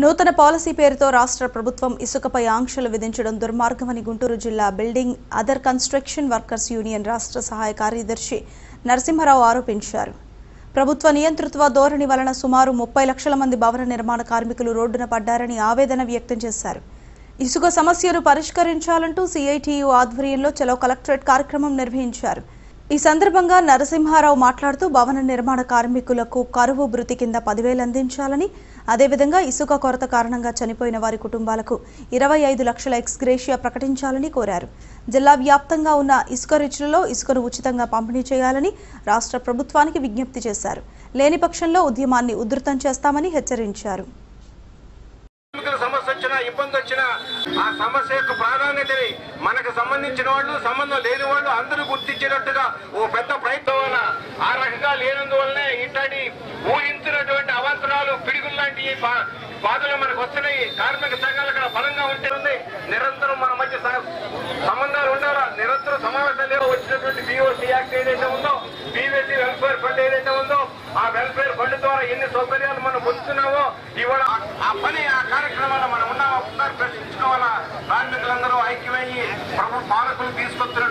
నూతన పాలసీ పేరుతో రాష్ట్ర ప్రభుత్వం ఇసుకపై ఆంక్షలు విధించడం దుర్మార్గమని గుంటూరు జిల్లా building other construction workers union రాష్ట్ర సహాయ కార్యదర్శి నరసింహారావు ఆరోపించారు. ప్రభుత్వ నియంతృత్వ ధోరణి వలన సుమారు ముప్పై లక్షల మంది భవన నిర్మాణ కార్మికులు రోడ్డున పడ్డారని ఆవేదన వ్యక్తం చేశారు. ఇసుక సమస్యను పరిష్కరించాలంటూ సిఐటియు ఆధ్వర్యంలో చలో కలెక్టరేట్ కార్యక్రమం నిర్వహించారు. ఈ సందర్భంగా నరసింహారావు మాట్లాడుతూ భవన నిర్మాణ కార్మికులకు కరువు భృతి కింద పదివేలు అందించాలని అదేవిధంగా ఇసుక కొరత కారణంగా చనిపోయిన వారి కుటుంబాలకు ఇరవై ఐదు లక్షల ఎక్స్గ్రేషియా ప్రకటించాలని కోరారు. జిల్లా వ్యాప్తంగా ఉన్న ఇసుక రిచ్లలో ఇసుకను ఉచితంగా పంపిణీ చేయాలని రాష్ట్ర ప్రభుత్వానికి విజ్ఞప్తి చేశారు. లేని పక్షంలో ఉద్యమాన్ని ఉధృతం చేస్తామని హెచ్చరించారు. ఇబ్బంది వచ్చినా ఆ సమస్య యొక్క ప్రాధాన్యతని మనకు సంబంధించిన వాళ్ళు సంబంధం లేని వాళ్ళు అందరూ గుర్తించేటట్టుగా ఓ పెద్ద ప్రయత్నం వల్ల ఆ రకంగా లేనందువల్లనే ఇట్లాంటి ఊహించినటువంటి అవాంతరాలు పిడుగులు లాంటి బాధలు మనకు వస్తున్నాయి. కార్మిక సంఘాలు అక్కడ బలంగా ఉంటుంది నిరంతరం మన మధ్య సంబంధాలు ఉండాలా? నిరంతరం సమావేశాలు వచ్చినటువంటి బీఓసీ యాక్ట్ ఏదైతే ఉందో బీవీసీ వెల్ఫేర్ ఫండ్ ఏదైతే ఉందో ఆ వెల్ఫేర్ ఫండ్ ద్వారా ఎన్ని సౌకర్యాలు మనం పొందుతున్నామో ఇవాళ ఆ- పని ఆ కార్యక్రమాలు మనం ఉన్నామో? ఉన్నారు ప్రశ్నించుకోవాలా కార్మికులందరూ ఐక్యమయ్యి ప్రభుత్వ పాలకులు తీసుకొస్తున్న